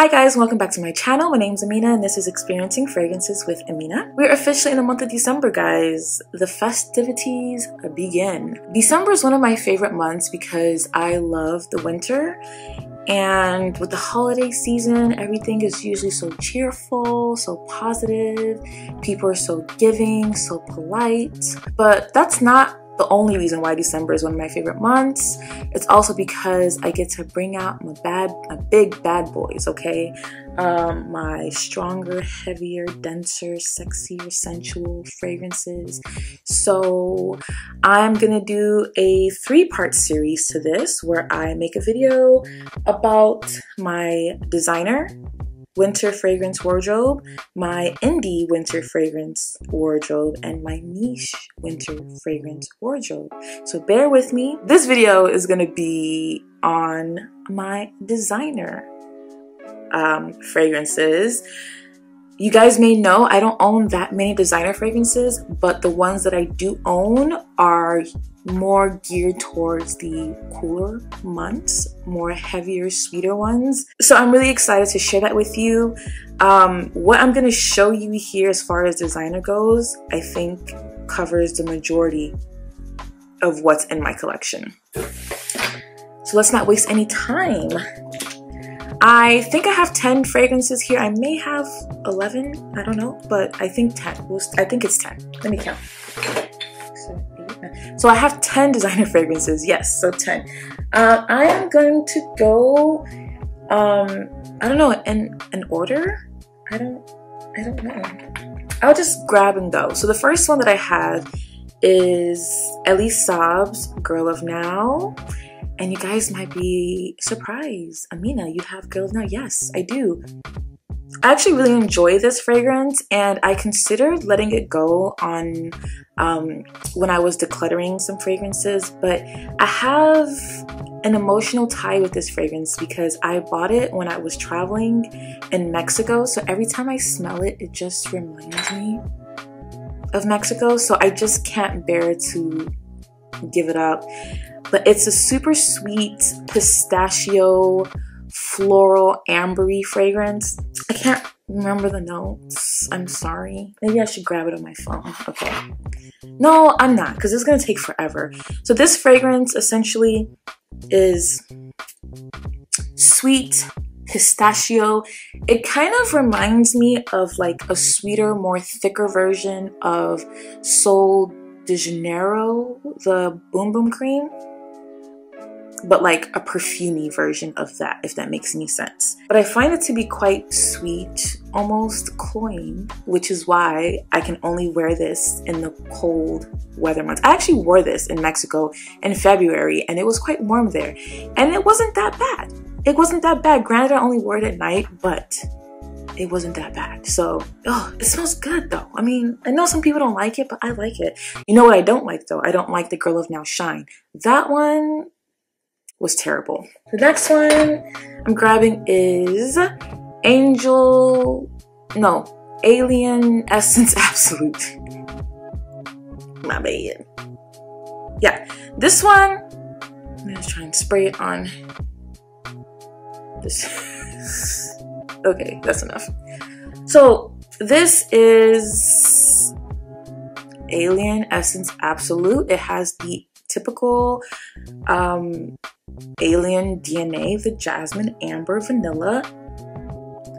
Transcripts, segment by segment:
Hi guys, welcome back to my channel. My name's Amina and this is Experiencing Fragrances with Amina. We're officially in the month of December, guys. The festivities begin. December is one of my favorite months because I love the winter and with the holiday season, everything is usually so cheerful, so positive. People are so giving, so polite. But that's not the only reason why December is one of my favorite months. It's also because I get to bring out my bad, my big bad boys, okay? Um, my stronger, heavier, denser, sexier, sensual fragrances. So I'm gonna do a three-part series to this where I make a video about my designer winter fragrance wardrobe, my indie winter fragrance wardrobe, and my niche winter fragrance wardrobe. So bear with me. This video is gonna be on my designer um, fragrances. You guys may know I don't own that many designer fragrances, but the ones that I do own are more geared towards the cooler months, more heavier, sweeter ones. So I'm really excited to share that with you. Um, what I'm gonna show you here as far as designer goes, I think covers the majority of what's in my collection. So let's not waste any time. I think I have 10 fragrances here. I may have 11, I don't know, but I think 10. I think it's 10. Let me count. So I have 10 designer fragrances, yes, so 10. Uh, I am going to go, um, I don't know, in an order? I don't, I don't know. I'll just grab and go. So the first one that I have is Elie Saab's Girl of Now. And you guys might be surprised. Amina, you have Girl of Now? Yes, I do. I actually really enjoy this fragrance and I considered letting it go on um, when I was decluttering some fragrances, but I have an emotional tie with this fragrance because I bought it when I was traveling in Mexico. So every time I smell it, it just reminds me of Mexico. So I just can't bear to give it up but it's a super sweet pistachio floral ambery fragrance. I can't remember the notes. I'm sorry. Maybe I should grab it on my phone. Okay. No, I'm not because it's going to take forever. So this fragrance essentially is sweet pistachio. It kind of reminds me of like a sweeter, more thicker version of Sol de Janeiro, the Boom Boom Cream but like a perfumey version of that, if that makes any sense. But I find it to be quite sweet, almost cloying, which is why I can only wear this in the cold weather months. I actually wore this in Mexico in February and it was quite warm there. And it wasn't that bad. It wasn't that bad. Granted, I only wore it at night, but it wasn't that bad. So, oh, it smells good though. I mean, I know some people don't like it, but I like it. You know what I don't like though? I don't like the Girl of Now Shine. That one, was terrible. The next one I'm grabbing is Angel, no, Alien Essence Absolute. My bad. Yeah, this one, I'm gonna try and spray it on this. okay, that's enough. So this is Alien Essence Absolute. It has the typical um, alien DNA, the jasmine, amber, vanilla.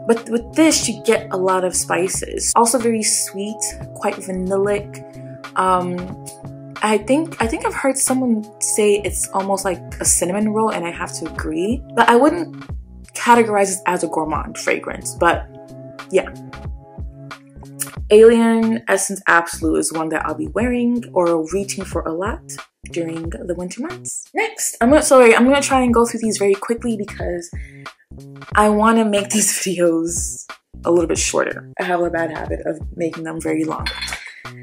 But with this, you get a lot of spices. Also very sweet, quite vanillic. Um, I think I think I've heard someone say it's almost like a cinnamon roll, and I have to agree. But I wouldn't categorize it as a gourmand fragrance. But yeah, Alien Essence Absolute is one that I'll be wearing or reaching for a lot during the winter months. Next, I'm gonna sorry, I'm gonna try and go through these very quickly because I want to make these videos a little bit shorter. I have a bad habit of making them very long.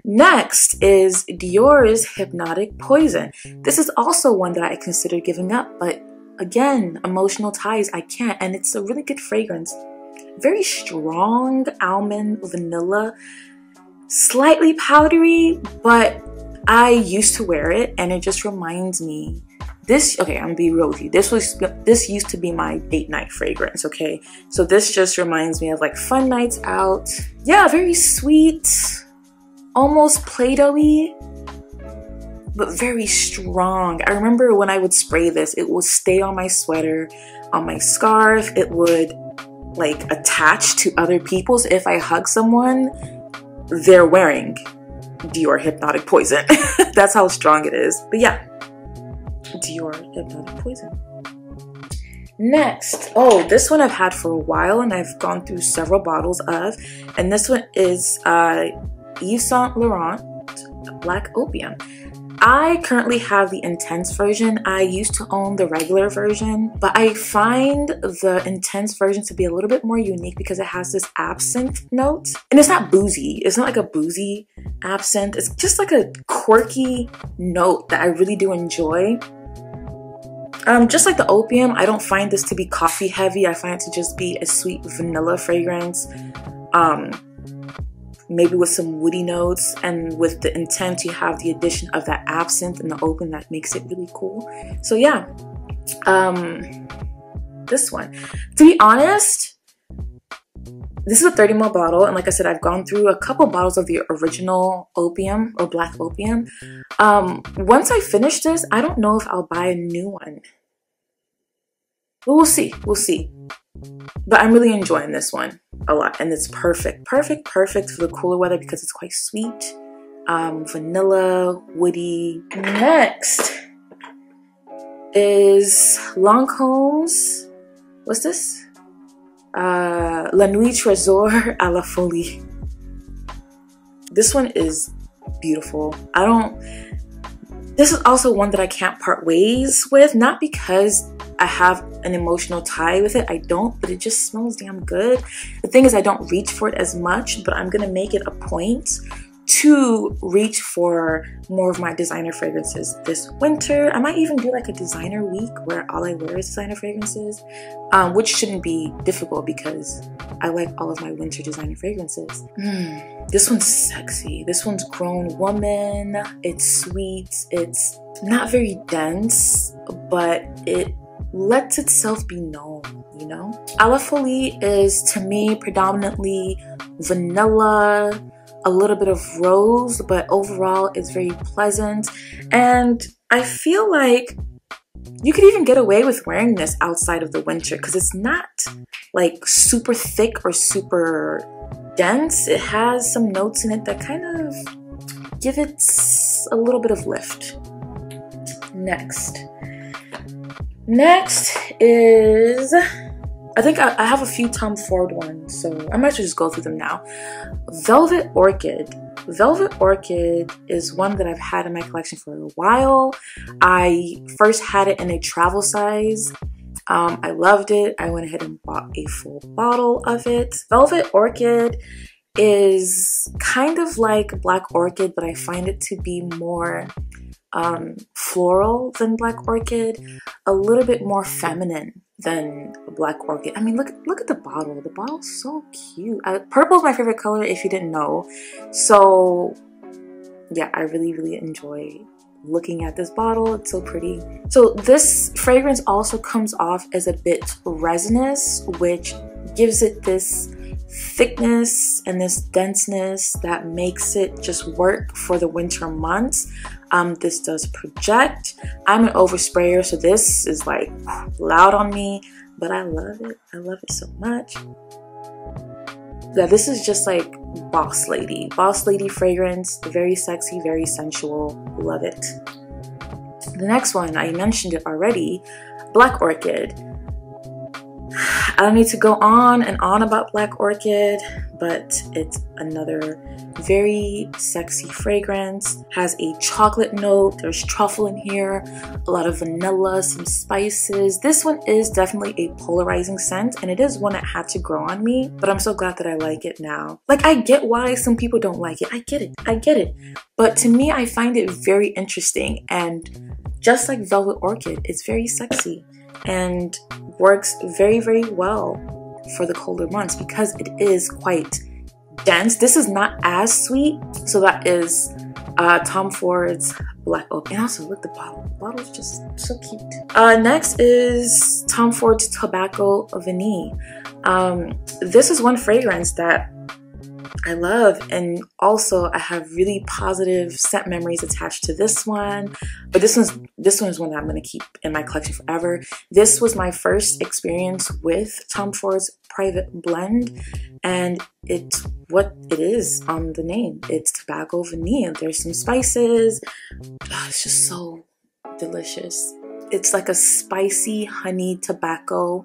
Next is Dior's Hypnotic Poison. This is also one that I considered giving up, but again, emotional ties, I can't, and it's a really good fragrance. Very strong almond vanilla, slightly powdery, but I used to wear it and it just reminds me this okay i'm gonna be real with you. This was this used to be my date night fragrance okay? So this just reminds me of like fun nights out. Yeah very sweet almost play-doh-y but very strong. I remember when i would spray this it would stay on my sweater on my scarf. It would like attach to other people's if i hug someone they're wearing dior hypnotic poison. That's how strong it is. But yeah. Dior Hypnotic Poison. Next, oh, this one I've had for a while and I've gone through several bottles of, and this one is uh, Yves Saint Laurent Black Opium. I currently have the intense version. I used to own the regular version, but I find the intense version to be a little bit more unique because it has this absinthe note. And it's not boozy. It's not like a boozy absinthe. It's just like a quirky note that I really do enjoy. Um, just like the opium, I don't find this to be coffee heavy. I find it to just be a sweet vanilla fragrance. Um, maybe with some woody notes and with the intense you have the addition of that absinthe and the opium that makes it really cool. So yeah, um, this one. To be honest, this is a 30 ml bottle, and like I said, I've gone through a couple bottles of the original opium or black opium. Um, once I finish this, I don't know if I'll buy a new one. But we'll see. We'll see. But I'm really enjoying this one a lot. And it's perfect. Perfect, perfect for the cooler weather because it's quite sweet. Um, vanilla, woody. Next is Lancome's. What's this? Uh, La Nuit Trésor à la Folie. This one is beautiful. I don't. This is also one that I can't part ways with, not because I have an emotional tie with it. I don't, but it just smells damn good. The thing is, I don't reach for it as much, but I'm gonna make it a point to reach for more of my designer fragrances this winter. I might even do like a designer week where all I wear is designer fragrances, um, which shouldn't be difficult because I like all of my winter designer fragrances. Mm, this one's sexy. This one's grown woman. It's sweet. It's not very dense, but it lets itself be known, you know? A la Folie is to me predominantly vanilla, a little bit of rose, but overall it's very pleasant. And I feel like you could even get away with wearing this outside of the winter because it's not like super thick or super dense. It has some notes in it that kind of give it a little bit of lift. Next, Next is, I think I, I, have a few Tom Ford ones, so I might as well just go through them now. Velvet Orchid. Velvet Orchid is one that I've had in my collection for a while. I first had it in a travel size. Um, I loved it. I went ahead and bought a full bottle of it. Velvet Orchid is kind of like Black Orchid, but I find it to be more um, floral than Black Orchid, a little bit more feminine than Black Orchid. I mean, look look at the bottle. The bottle's so cute. Purple is my favorite color, if you didn't know. So, yeah, I really, really enjoy looking at this bottle. It's so pretty. So this fragrance also comes off as a bit resinous, which gives it this thickness and this denseness that makes it just work for the winter months. Um, this does project. I'm an oversprayer, so this is like loud on me, but I love it. I love it so much. Yeah, this is just like Boss Lady. Boss Lady fragrance, very sexy, very sensual. Love it. The next one, I mentioned it already, Black Orchid. I don't need to go on and on about Black Orchid, but it's another very sexy fragrance. Has a chocolate note, there's truffle in here, a lot of vanilla, some spices. This one is definitely a polarizing scent and it is one that had to grow on me, but I'm so glad that I like it now. Like I get why some people don't like it. I get it. I get it. But to me, I find it very interesting and just like Velvet Orchid, it's very sexy and works very, very well for the colder months because it is quite dense. This is not as sweet, so that is uh, Tom Ford's Black Orchid. And also, look, at the bottle. The bottle's just so cute. Uh, next is Tom Ford's Tobacco Vanille. Um, this is one fragrance that I love. And also I have really positive scent memories attached to this one. But this one's this one's one that I'm gonna keep in my collection forever. This was my first experience with Tom Ford's private blend and it's what it is on the name. It's tobacco vanilla. There's some spices. Oh, it's just so delicious. It's like a spicy honey tobacco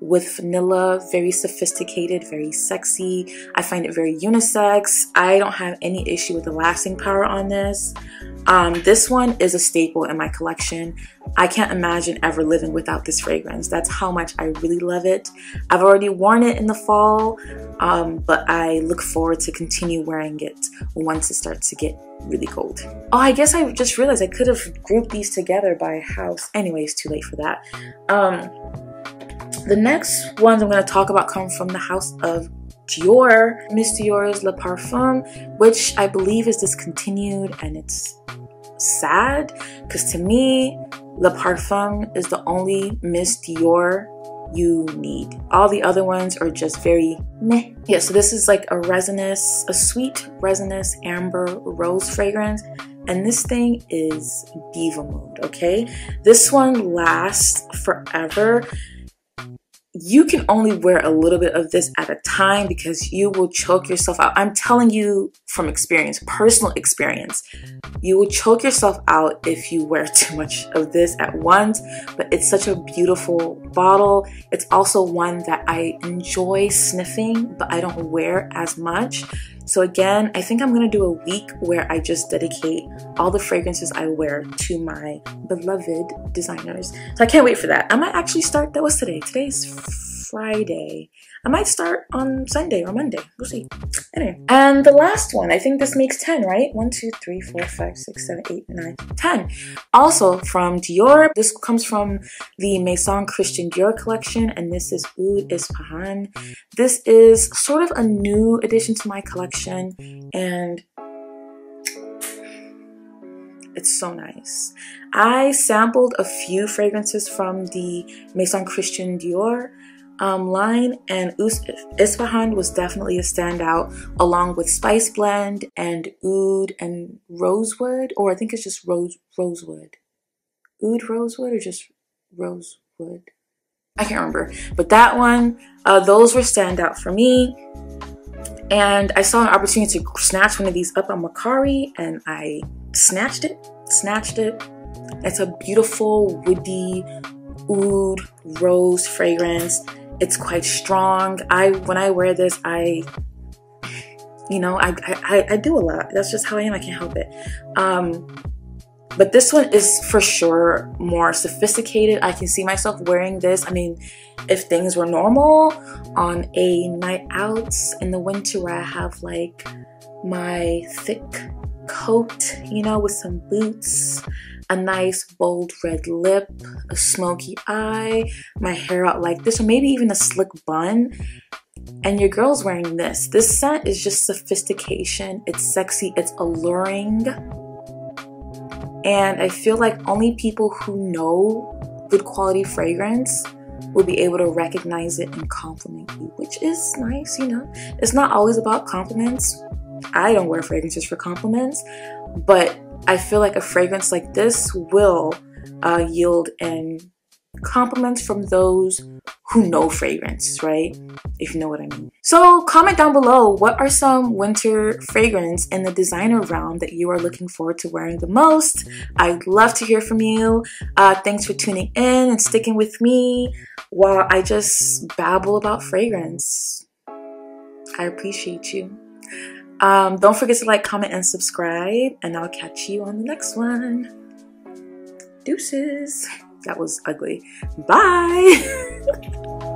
with vanilla, very sophisticated, very sexy. I find it very unisex. I don't have any issue with the lasting power on this. Um, this one is a staple in my collection. I can't imagine ever living without this fragrance. That's how much I really love it. I've already worn it in the fall, um, but I look forward to continue wearing it once it starts to get really cold. Oh, I guess I just realized I could have grouped these together by house. Anyways, too late for that. Um, the next ones I'm going to talk about come from the house of Dior, Miss Dior's Le Parfum, which I believe is discontinued and it's sad because to me, Le Parfum is the only Miss Dior you need. All the other ones are just very meh. Yeah, so this is like a resinous, a sweet resinous amber rose fragrance. And this thing is diva mood, okay? This one lasts forever you can only wear a little bit of this at a time because you will choke yourself out. I'm telling you from experience, personal experience. You will choke yourself out if you wear too much of this at once, but it's such a beautiful bottle. It's also one that I enjoy sniffing, but I don't wear as much. So again, I think I'm gonna do a week where I just dedicate all the fragrances I wear to my beloved designers. So I can't wait for that. I might actually start, that was today. Today's Friday. I might start on Sunday or Monday. We'll see. Anyway, and the last one, I think this makes 10, right? 1, 2, 3, 4, 5, 6, 7, 8, 9, 10. Also from Dior. This comes from the Maison Christian Dior collection, and this is Oud Ispahan. This is sort of a new addition to my collection, and it's so nice. I sampled a few fragrances from the Maison Christian Dior um, line, and Ispahan was definitely a standout, along with Spice Blend and Oud and Rosewood, or I think it's just Rose Rosewood. Oud Rosewood or just Rosewood? I can't remember. But that one, uh, those were standout for me. And I saw an opportunity to snatch one of these up on Mercari, and I snatched it, snatched it. It's a beautiful, woody, oud rose fragrance it's quite strong. I when I wear this, I you know, I, I, I do a lot. That's just how I am. I can't help it. Um, but this one is for sure more sophisticated. I can see myself wearing this. I mean, if things were normal on a night out in the winter where I have like my thick coat, you know, with some boots, a nice bold red lip, a smoky eye, my hair out like this, or maybe even a slick bun. And your girl's wearing this. This scent is just sophistication. It's sexy, it's alluring. And I feel like only people who know good quality fragrance will be able to recognize it and compliment you, which is nice, you know. It's not always about compliments. I don't wear fragrances for compliments, but I feel like a fragrance like this will uh, yield in compliments from those who know fragrance, right? If you know what I mean. So comment down below, what are some winter fragrance in the designer realm that you are looking forward to wearing the most? I'd love to hear from you. Uh, thanks for tuning in and sticking with me while I just babble about fragrance. I appreciate you. Um, don't forget to like, comment, and subscribe, and I'll catch you on the next one. Deuces. That was ugly. Bye.